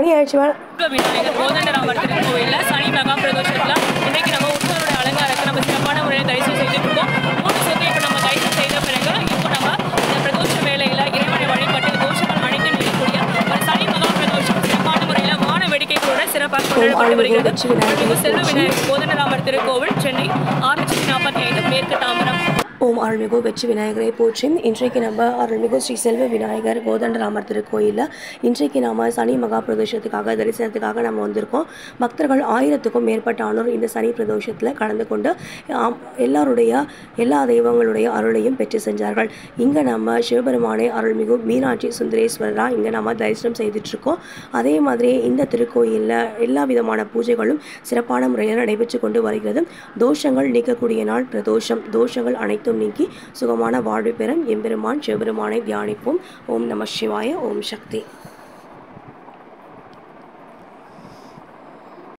மணி ஆயிடுச்சு கோதண்டராமர் சனி மகா பிரதோஷத்தில் நம்ம உற்சவருடைய அலங்காரத்தை நம்ம சிறப்பான முறையில் தரிசனம் செய்துட்டு இருக்கோம் மூணு சொத்து இப்போ நம்ம தரிசனம் செய்த பிறகு இப்போ நம்ம இந்த பிரதோஷ வேலையில் இறைவனை வழிபட்டு தோஷங்கள் அனைத்தும் நீக்கக்கூடிய ஒரு சனி மகா பிரதோஷம் சிறப்பான முறையில் வான வேடிக்கைகளோட சிறப்பாக கொண்டாடப்பட்டு வருகிறது. செல்வ விநாயகர் கோதண்டராமர் திருக்கோவில் சென்னை ஆறு அருள்மிகு வெற்றி விநாயகரை போற்றி இன்றைக்கு நம்ம அருள்மிகு ஸ்ரீ செல்வ விநாயகர் கோதண்டராமர் திருக்கோயிலில் இன்றைக்கு நாம் சனி மகா பிரதோஷத்துக்காக தரிசனத்துக்காக நம்ம வந்திருக்கோம். பக்தர்கள் ஆயிரத்துக்கும் மேற்பட்டானோர் இந்த சனி பிரதோஷத்தில் கலந்து கொண்டு எல்லாருடைய எல்லா தெய்வங்களுடைய அருளையும் பெற்று சென்றார்கள் இங்கே நம்ம சிவபெருமானை அருள்மிகு மீனாட்சி சுந்தரேஸ்வரராக இங்கே நம்ம தரிசனம் செய்துட்ருக்கோம். அதே மாதிரி இந்த திருக்கோயிலில் எல்லா விதமான பூஜைகளும் சிறப்பான முறையில் நடைபெற்று கொண்டு வருகிறது. தோஷங்கள் நீக்கக்கூடிய நாள் பிரதோஷம். தோஷங்கள் அனைத்தும் நீக்கி சுகமான வாழ்வு பெறும். எம்பெருமான் செபெருமானை தியானிப்போம். ஓம் நம சிவாய ஓம் சக்தி.